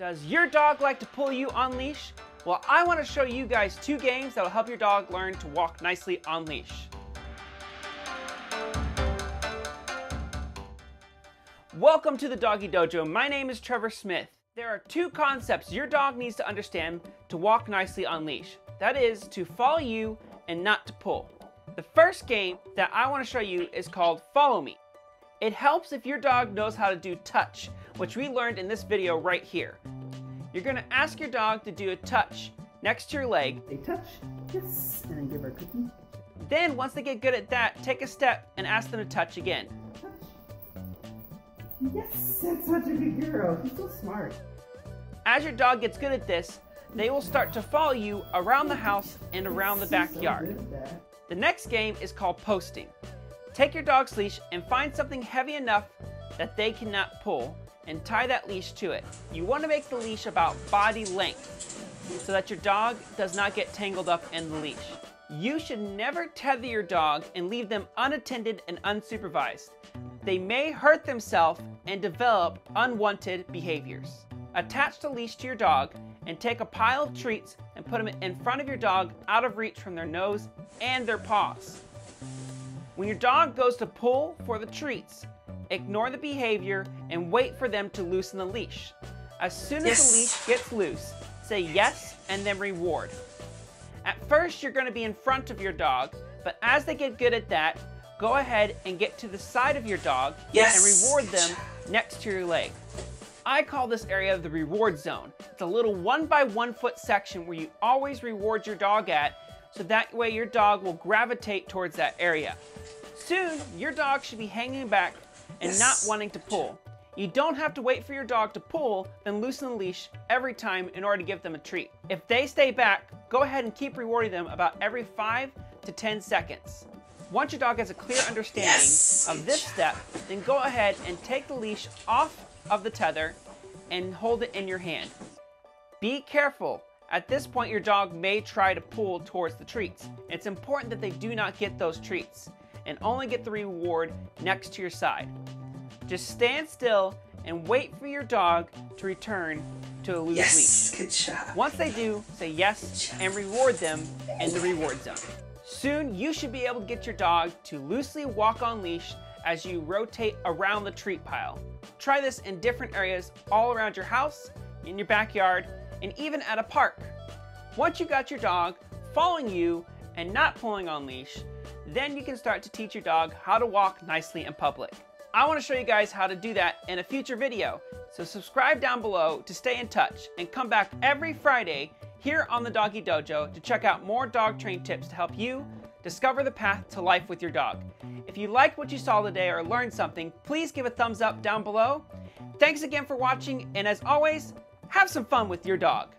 Does your dog like to pull you on leash? Well, I want to show you guys two games that will help your dog learn to walk nicely on leash. Welcome to the Doggie Dojo. My name is Trevor Smith. There are two concepts your dog needs to understand to walk nicely on leash. That is to follow you and not to pull. The first game that I want to show you is called Follow Me. It helps if your dog knows how to do touch, which we learned in this video right here. You're gonna ask your dog to do a touch next to your leg. They touch, yes, and then give her a cookie. Then, once they get good at that, take a step and ask them to touch again. Touch. Yes, that's such a good girl. He's so smart. As your dog gets good at this, they will start to follow you around the house and around the backyard. The next game is called posting. Take your dog's leash and find something heavy enough that they cannot pull and tie that leash to it. You want to make the leash about body length so that your dog does not get tangled up in the leash. You should never tether your dog and leave them unattended and unsupervised. They may hurt themselves and develop unwanted behaviors. Attach the leash to your dog and take a pile of treats and put them in front of your dog out of reach from their nose and their paws. When your dog goes to pull for the treats, ignore the behavior and wait for them to loosen the leash. As soon as yes. the leash gets loose, say yes and then reward. At first, you're going to be in front of your dog, but as they get good at that, go ahead and get to the side of your dog yes. and reward them next to your leg. I call this area the reward zone. It's a little one by one foot section where you always reward your dog at, so that way your dog will gravitate towards that area. Soon, your dog should be hanging back and yes. not wanting to pull. You don't have to wait for your dog to pull, then loosen the leash every time in order to give them a treat. If they stay back, go ahead and keep rewarding them about every 5 to 10 seconds. Once your dog has a clear understanding yes. of this step, then go ahead and take the leash off of the tether and hold it in your hand. Be careful. At this point, your dog may try to pull towards the treats. It's important that they do not get those treats and only get the reward next to your side. Just stand still and wait for your dog to return to a loose yes, leash. Good job. Once they do, say yes and reward them in the reward zone. Soon, you should be able to get your dog to loosely walk on leash as you rotate around the treat pile. Try this in different areas all around your house, in your backyard, and even at a park. Once you got your dog following you and not pulling on leash, then you can start to teach your dog how to walk nicely in public. I want to show you guys how to do that in a future video, so subscribe down below to stay in touch and come back every Friday here on the Doggie Dojo to check out more dog train tips to help you discover the path to life with your dog. If you liked what you saw today or learned something, please give a thumbs up down below. Thanks again for watching, and as always, have some fun with your dog.